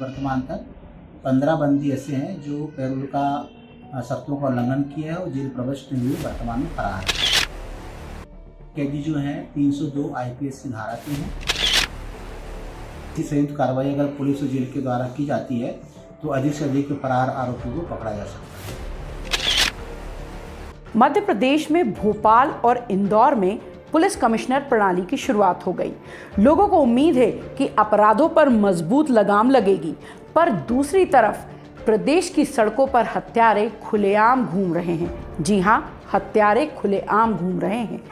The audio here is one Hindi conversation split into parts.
वर्तमान तक। पंद्रह बंदी ऐसे हैं जो पैरोल का शर्तों का उल्लंघन किया है और जेल नहीं हुए वर्तमान में फरार है। कैदी जो हैं 302 आईपीएस की धारा के हैं। इसी संयुक्त कार्रवाई अगर पुलिस और जेल के द्वारा की जाती है तो अधिक से अधिक फरार आरोपियों को पकड़ा जा सकता है। मध्य प्रदेश में भोपाल और इंदौर में पुलिस कमिश्नर प्रणाली की शुरुआत हो गई। लोगों को उम्मीद है कि अपराधों पर मज़बूत लगाम लगेगी पर दूसरी तरफ़ प्रदेश की सड़कों पर हत्यारे खुलेआम घूम रहे हैं। जी हाँ हत्यारे खुलेआम घूम रहे हैं।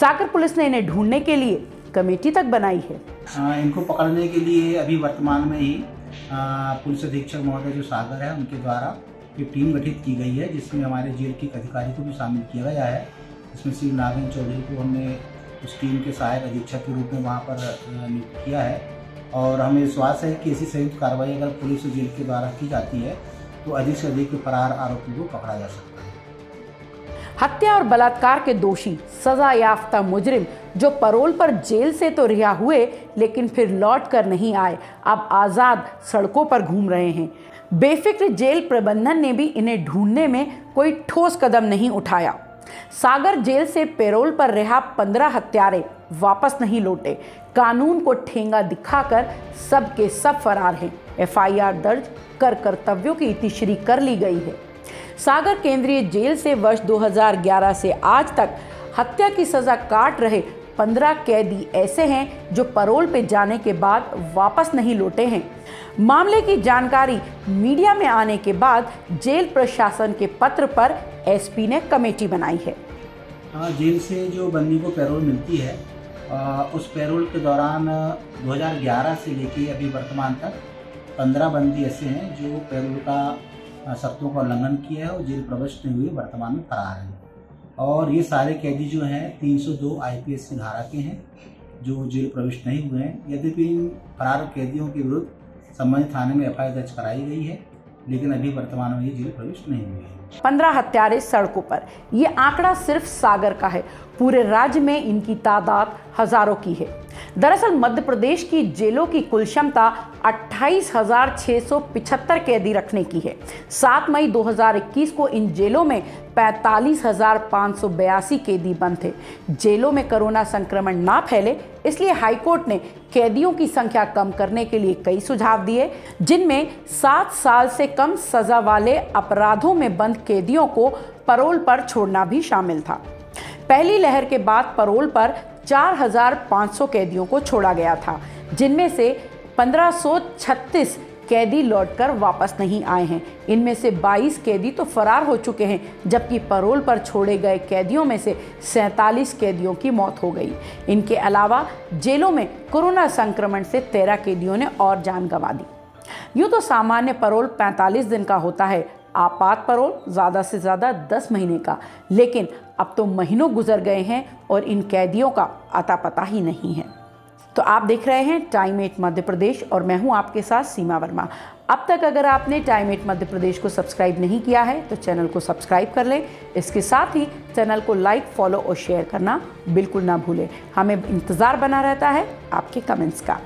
सागर पुलिस ने इन्हें ढूँढने के लिए कमेटी तक बनाई है। अ, इनको पकड़ने के लिए अभी वर्तमान में ही पुलिस अधीक्षक महोदय जो सागर है उनके द्वारा एक टीम गठित की गई है जिसमें हमारे जेल के अधिकारी को भी शामिल किया गया है। इसमें श्री नागेंद्र चौधरी को हमने उस टीम के सहायक अधीक्षक के रूप में वहाँ पर नियुक्त किया है। और हमें विश्वास है कि ऐसी संयुक्त कार्रवाई अगर पुलिस और जेल के द्वारा की जाती है तो अधिक से अधिक फरार आरोपियों को पकड़ा जा सकता है। हत्या और बलात्कार के दोषी, सजा याफ्ता मुजरिम, जो परोल पर जेल से तो रिहा हुए, लेकिन फिर लौट कर नहीं आए, अब आज़ाद सड़कों पर घूम रहे हैं। बेफिक्र जेल प्रबंधन ने भी इन्हें ढूँढने में कोई ठोस कदम नहीं उठाया। सागर जेल से पेरोल पर रिहा पंद्रह हत्यारे, वापस नहीं लौटे। कानून को ठेंगा दिखाकर सब के सब फरार हैं। एफआईआर दर्ज कर कर्तव्यों की इतिश्री कर ली गई है। सागर केंद्रीय जेल से वर्ष 2011 से आज तक हत्या की सजा काट रहे 15 कैदी ऐसे हैं जो परोल पे जाने के बाद वापस नहीं लौटे हैं। मामले की जानकारी मीडिया में आने के बाद जेल प्रशासन के पत्र पर एसपी ने कमेटी बनाई है। जेल से जो बंदी को पैरोल मिलती है उस पैरोल के दौरान 2011 से लेके अभी वर्तमान तक 15 बंदी ऐसे हैं जो पैरोल का शर्तों का उल्लंघन किया है और जेल प्रवेश हुए, वर्तमान में फरार हैं। और ये सारे कैदी जो हैं 302 आईपीएस की धारा के हैं, जो जेल प्रविष्ट नहीं हुए हैं। यद्यपि इन फरार कैदियों के विरुद्ध संबंधित थाने में एफ़ दर्ज कराई गई है, लेकिन अभी वर्तमान में ये जेल प्रविष्ट नहीं हुए हैं। पंद्रह हत्यारे सड़कों पर। ये आंकड़ा सिर्फ़ सागर का है। पूरे राज्य में इनकी तादाद हज़ारों की है। दरअसल मध्य प्रदेश की जेलों की कुल क्षमता 28,675 कैदी रखने की है। 7 मई 2021 को इन जेलों में 45,582 कैदी बंद थे। जेलों में कोरोना संक्रमण ना फैले इसलिए हाईकोर्ट ने कैदियों की संख्या कम करने के लिए कई सुझाव दिए जिनमें सात साल से कम सजा वाले अपराधों में बंद कैदियों को परोल पर छोड़ना भी शामिल था। पहली लहर के बाद परोल पर 4,500 कैदियों को छोड़ा गया था जिनमें से 1536 कैदी लौटकर वापस नहीं आए हैं। इनमें से 22 कैदी तो फरार हो चुके हैं जबकि परोल पर छोड़े गए कैदियों में से सैंतालीस कैदियों की मौत हो गई। इनके अलावा जेलों में कोरोना संक्रमण से 13 कैदियों ने और जान गंवा दी। यूँ तो सामान्य परोल 45 दिन का होता है आपात परोल, ज़्यादा से ज़्यादा 10 महीने का। लेकिन अब तो महीनों गुजर गए हैं और इन कैदियों का अता पता ही नहीं है। तो आप देख रहे हैं टाइम एट मध्य प्रदेश और मैं हूँ आपके साथ सीमा वर्मा। अब तक अगर आपने टाइम एट मध्य प्रदेश को सब्सक्राइब नहीं किया है तो चैनल को सब्सक्राइब कर लें। इसके साथ ही चैनल को लाइक, फॉलो और शेयर करना बिल्कुल ना भूलें। हमें इंतज़ार बना रहता है आपके कमेंट्स का।